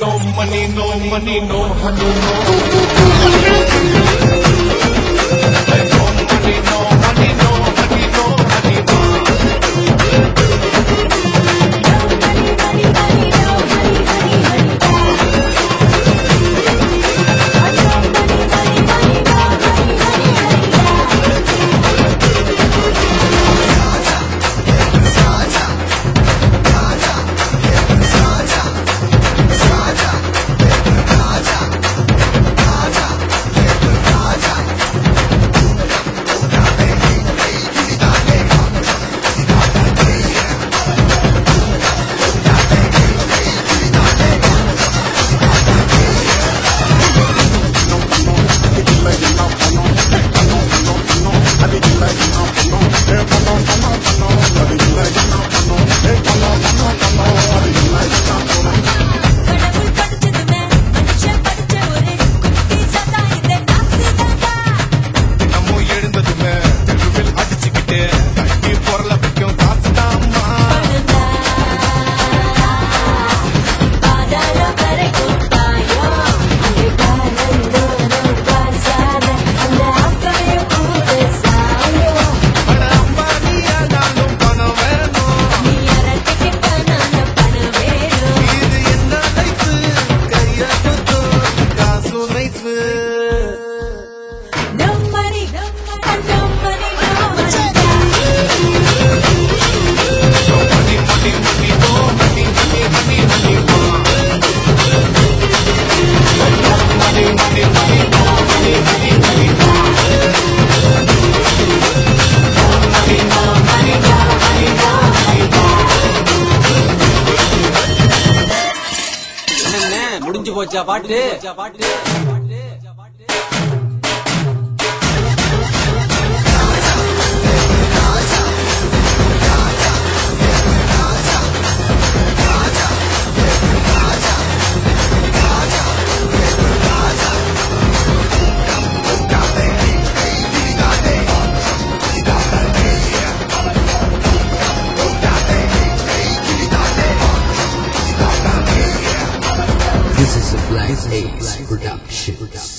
no money, no money, no honey, no. मज़ा बाटे। Aids production.